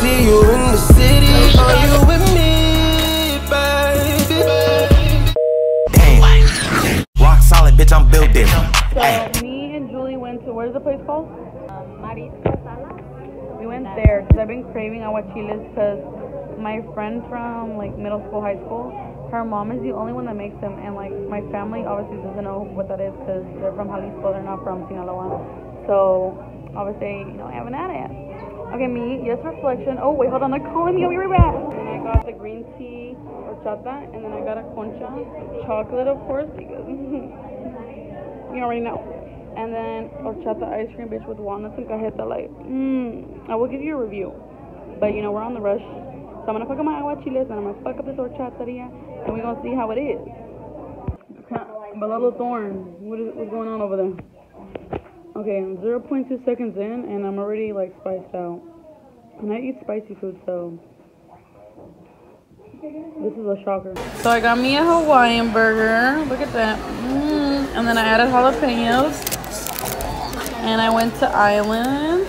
see you in the city. Are you with me, baby? Damn. Rock solid, bitch, I'm built different. So me and Julie went to where's the place called? Um, Marisco Sala. We went there because I've been craving aguachiles because my friend from like middle school, high school, her mom is the only one that makes them, and like my family obviously doesn't know what that is because they're from Jalisco, they're not from Sinaloa. So obviously, you know, I haven't had it. Okay, me, yes, reflection. Oh wait, hold on, they're calling me. I'll be right back. And I got the green tea horchata, and then I got a concha, chocolate of course because you already know. And then horchata ice cream, bitch, with walnuts and cajeta. Like, mmm. I will give you a review. But, you know, we're on the rush. So I'm going to fuck up my aguachiles and I'm going to fuck up this horchataria. And we're going to see how it is. Balalo Thorn. What is, what's going on over there? Okay, I'm 0.2 seconds in and I'm already, like, spiced out. And I eat spicy food, so... This is a shocker. So I got me a Hawaiian burger. Look at that. Mm. And then I added jalapenos. And I went to Island.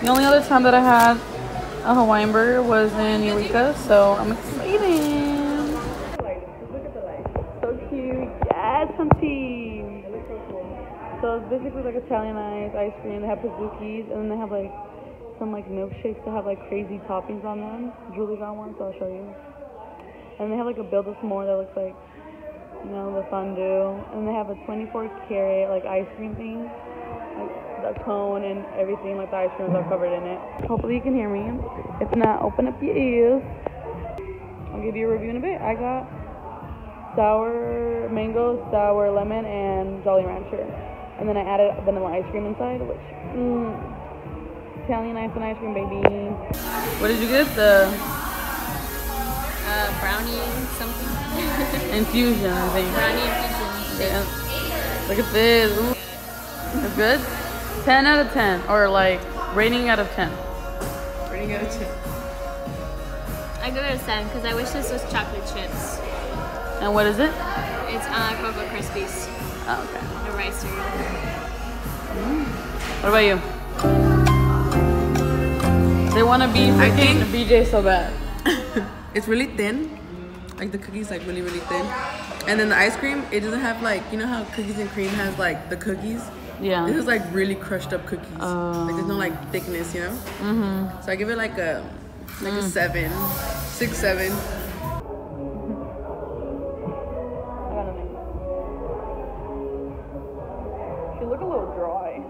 The only other time that I had a Hawaiian burger was in Eureka, so I'm excited. Look at the. So cute. Yes, hunty. So it's basically like Italianized ice cream. They have pizookies, and then they have like some like milkshakes that have like crazy toppings on them. Julie got one, so I'll show you. And they have like a build a s'more that looks like, you know, the fondue. And they have a 24 karat like ice cream thing, like the cone and everything. Like the ice creams are covered in it. Hopefully you can hear me. If not, open up your ears. I'll give you a review in a bit. I got sour mango, sour lemon, and Jolly Rancher. And then I added vanilla ice cream inside, which, mm, Italian ice and ice cream, baby. What did you get? The Uh, brownie something. infusion, I think. brownie infusion. Yeah. Look at this. Ooh. It's good? 10 out of 10. Or like, rating out of 10. Rating out of 10. I give it a 7 because I wish this was chocolate chips. And what is it? It's uh, Cocoa Krispies, Oh, okay. the rice cereal. What about you? They want to be I freaking think- BJ so bad. It's really thin. Like the cookies like really, really thin. And then the ice cream, it doesn't have like, you know how cookies and cream has like the cookies? Yeah. This is like really crushed up cookies. Oh. like there's no like thickness, you know? Mm-hmm. So I give it like a like a seven, six, seven. She look a little dry.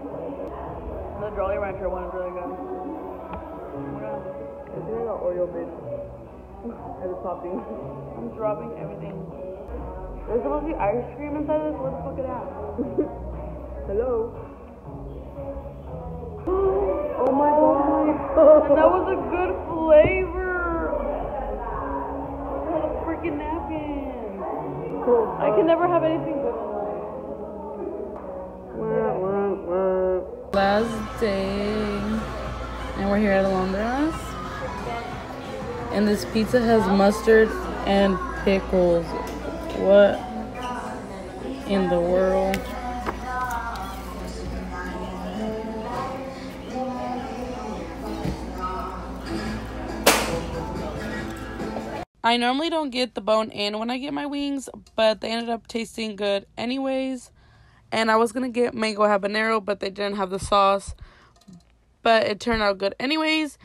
The Jolly Rancher one is really good. Oh. I think I got Oreo bits as a topping. I'm dropping everything. There's supposed to be ice cream inside of this. Where the fuck is that? Hello. Oh my god. And that was a good flavor. At the freaking napkin. Oh I can never have anything good Last day. And we're here at Alondras. And this pizza has mustard and pickles. What in the world? I normally don't get the bone in when I get my wings, but they ended up tasting good anyways. And I was gonna get mango habanero, but they didn't have the sauce. But it turned out good anyways.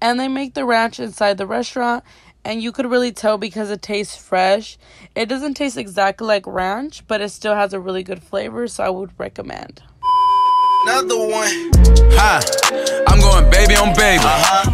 And they make the ranch inside the restaurant, and you could really tell because it tastes fresh. It doesn't taste exactly like ranch, but it still has a really good flavor, so I would recommend. Another one. Hi, I'm going baby on baby. Uh-huh.